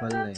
本来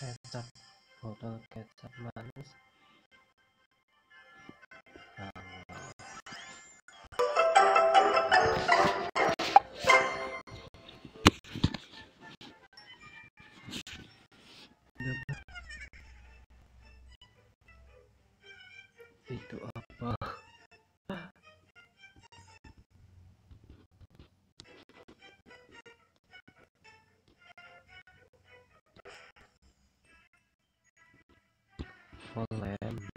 kecap botol kecap manis for land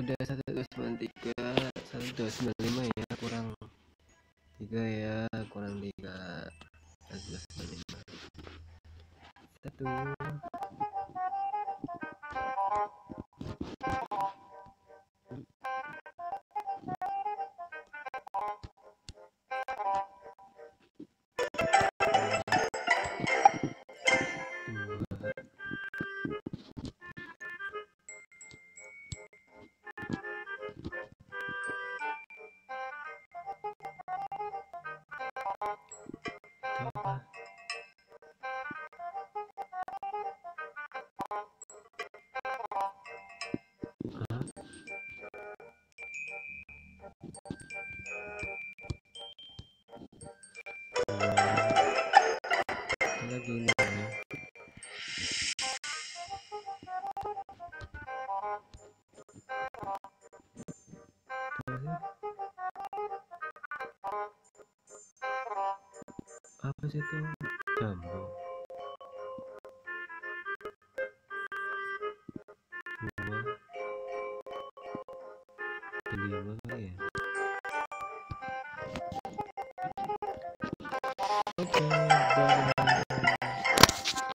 udah satu dua sembilan tiga satu dua sembilan 吗？ジェと、ちゃんの